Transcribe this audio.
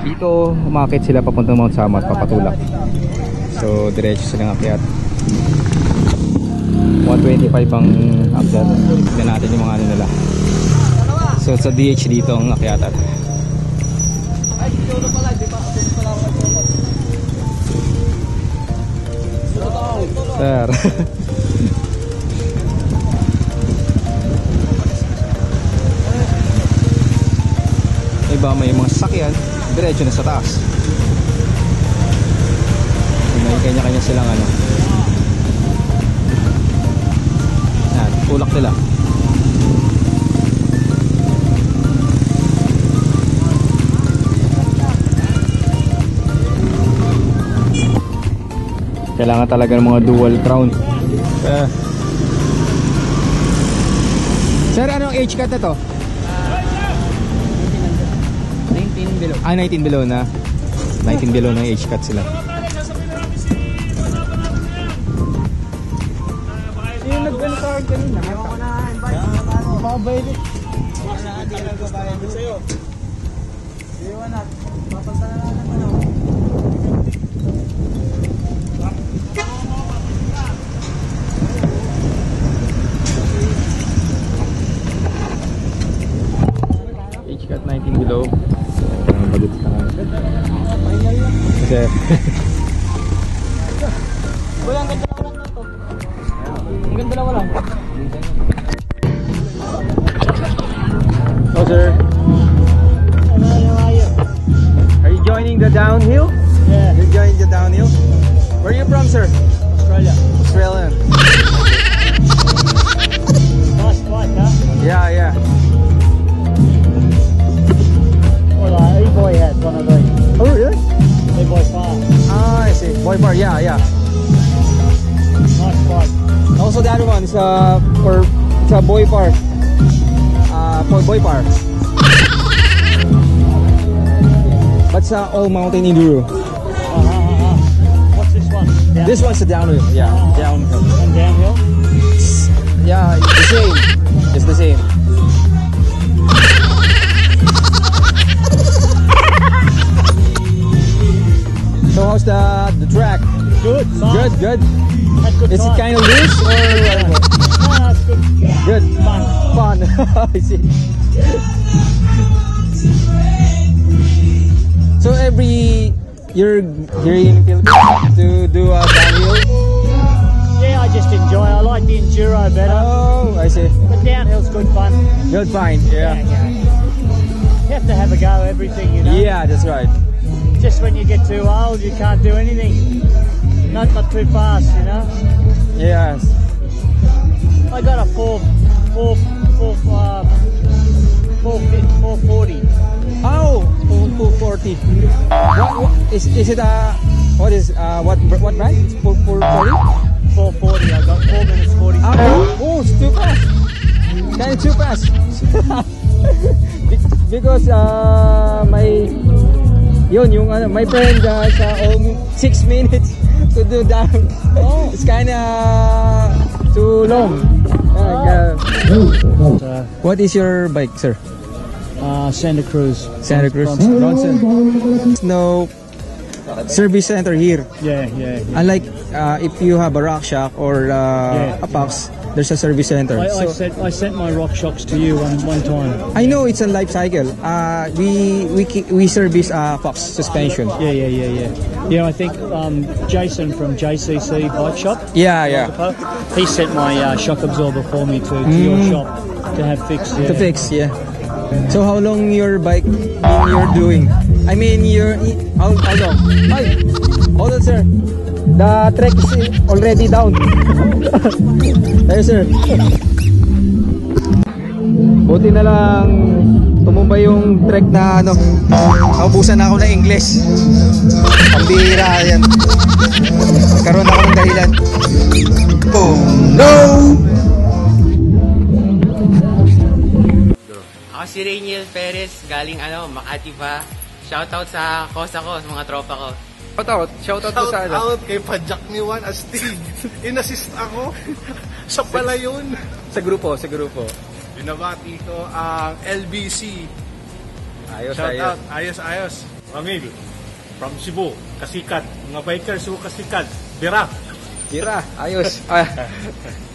Dito, umakit sila papuntang Mount Samat, papatulak. So, diretso silang akyat. 125 ang akyat. Tignan natin yung mga ano nila. So, sa DH dito ang akyatan. Sir. Iba may mga sasakyan, diretso na sa taas. May kanya-kanya silang ano. Yan, tulak nila. Kailangan talaga ng mga dual crown. Eh. Sir, anong age cut na to? Below. Ah, 19 below na. 19 below na age cut sila. Yung nag-ano sa akin kanina. Ayaw ko na invite. Makabayad eh. Wala na, nagbabayad doon sa'yo. Iwan na. Papunta na lang naman ako. Kasi, Kuya, ang ganda lang to. Ang ganda na lang. oh sir, Ano yung ayo? are you joining the downhill? Yeah, You're joining the downhill? Where are you from sir? Australia. Australian. Nice bike, huh? Yeah, yeah. The other one is uh, for, it's a boy bar. Uh, for boy bar. But it's uh, all mountain enduro. Uh, uh, uh, uh. What's this one? Down This one's a downhill, yeah, downhill. and downhill. Yeah, it's the same. It's the same. So how's the the track? Good. Good, good. Good Is it kind of loose or Fun. Fun. I see. So every you're here in Philippines to do a downhill. Yeah, I just enjoy. I like the enduro better, Oh, I see. but downhill's good fun. Good, fine. Yeah, Yeah. yeah. You have to have a go at everything, you know. Yeah, that's right. Just when you get too old, you can't do anything. Not not too fast, you know. Yes. I got a four, four, four, uh, four, four forty. Oh, full, full 40. What, what is is it uh what is uh what what brand? It's full, full 40? Four forty. I got four minutes forty. Ah, oh, oh, it's too fast. Kind of too fast. Because uh my yun yung ano, my friend uh, sa almost 6 minutes to do that. Oh. It's kind of too long. Uh, Uh, what is your bike, sir? uh, Santa Cruz. Santa Cruz, Bronson. No service center here. Yeah, yeah. yeah. Unlike uh, if you have a rock shock or uh, Yeah. a Pax, there's a service center. I, I sent I sent my RockShox to you one one time. I know it's a life cycle. Uh, we we we service uh, Fox suspension. Yeah, yeah, yeah, yeah. Yeah, I think um, Jason from JCC Bike Shop. Yeah, yeah. He sent my uh, shock absorber for me to, to your shop to have fixed. Yeah. To fix, yeah. So how long your bike been you're doing? I mean, you're how, how long? Ay, hold on, sir. The trek is already down. Ayun, sir. Buti na lang tumumba yung trek na ano. Naubusan na ako ng English. Pambihira yan. Karoon ako ng dahilan. Oh no! Ako si Rainiel Perez, galing ano, Makati pa. Shoutout sa kosa ko, sa mga tropa ko. Shoutout. Shoutout Shout sa ano. out kay Pajak ni Juan Astig. In-assist ako. Siya pala yun. Sa grupo, sa grupo. Binabati ko ang LBC. Ayos, Shout ayos. out. Ayos, ayos. Ramil, from Cebu, Kasikat, mga bikers who Kasikat, Bira. Tira, ayos. Ah,